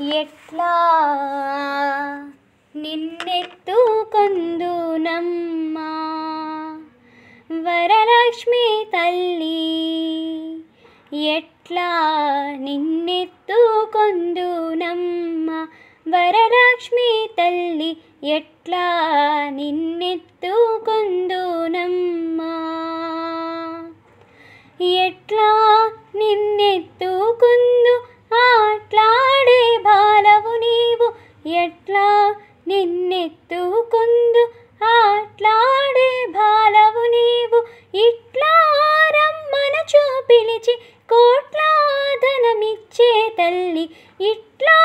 ఎట్లా నిన్నెత్తు కొందునమ్మా వరలక్ష్మి తల్లి ఎట్లా నిన్నెత్తు కొందునమ్మా వరలక్ష్మి తల్లి ఎట్లా నిన్నెత్తు కొందునమ్మా ఎట్లా నిన్నెత్తుకుందు తల్లి ఇట్లా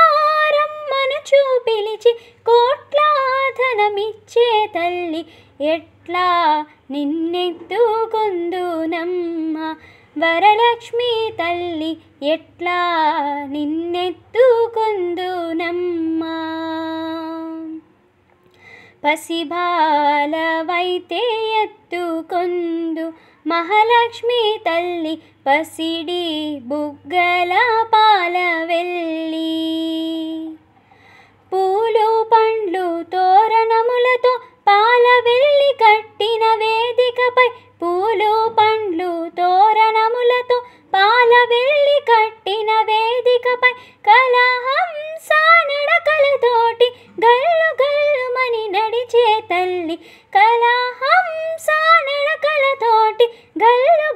కోట్లాధనమిచ్చే చూపిలిచి కోట్ల ధనమిచ్చే తల్లి ఎట్లా నిన్నెత్తుకుందునమ్మ? వరలక్ష్మి తల్లి ఎట్లా నిన్నెత్తుకుందునమ్మా? పసిబాలవైతే ఎత్తుకొందు మహాలక్ష్మి తల్లి పసిడి బుగ్గల పాల వెళ్ళి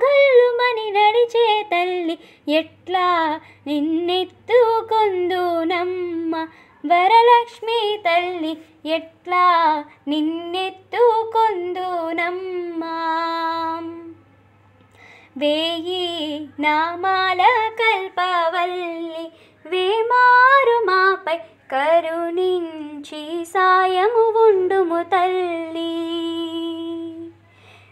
గల్లుమని నడిచే తల్లి ఎట్లా నిన్నెత్తుకొందునమ్మ వరలక్ష్మి తల్లి ఎట్లా నిన్నెత్తుకొందునమ్మా వేయి నామాల కల్పవల్లి వేమారు మాపై కరుణించి సాయము ఉండుము తల్లి.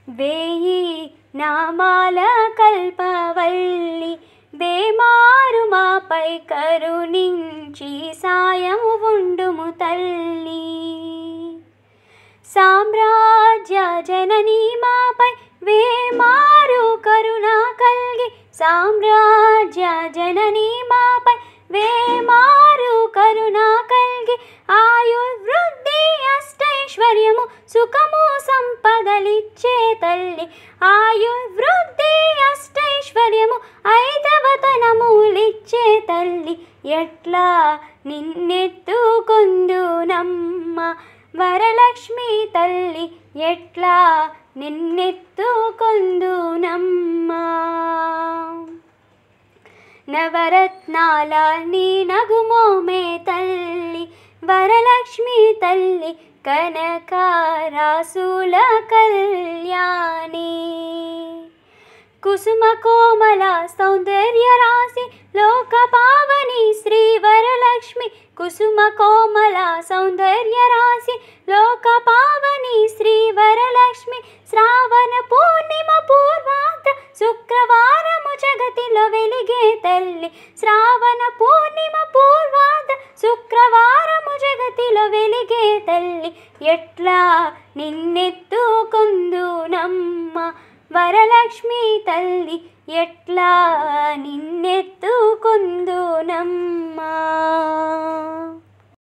వేయి నామాల కల్పవల్లి వేమారు మాపై కరుణించి సాయము ఉండుము తల్లి. సామ్రాజ్య జననీ మాపై వేమారు కరుణ కల్గి సామ్రాజ్య జననీ మాపై వేమారు కరుణ కల్గి ఆయుర్వృద్ధి అష్టైశ్వర్యము సుఖము సంపదలిచ్చే తల్లి ఆయు వృద్ధి అష్టైశ్వర్యము ఐదవతనములిచ్చే తల్లి. ఎట్లా నిన్నెత్తుకొందునమ్మ వరలక్ష్మి తల్లి ఎట్లా నిన్నెత్తుకొందునమ్మా? నవరత్నాల నీ నగుమోమే తల్లి వరలక్ష్మి తల్లి కనకారాసుల కళ్యాణి. కుసుమ కోమల సౌందర్య రాశి లోక పావని శ్రీ వరలక్ష్మి కుసుమ కోమల సౌందర్య రాశి జగతిలో వెలిగే తల్లి శ్రావణ పూర్ణిమ పూర్వాంత శుక్రవారము జగతిలో వెలిగే తల్లి. ఎట్లా నిన్నెత్తుకొందునమ్మ వరలక్ష్మి తల్లి ఎట్లా నిన్నెత్తుకొందునమ్మా?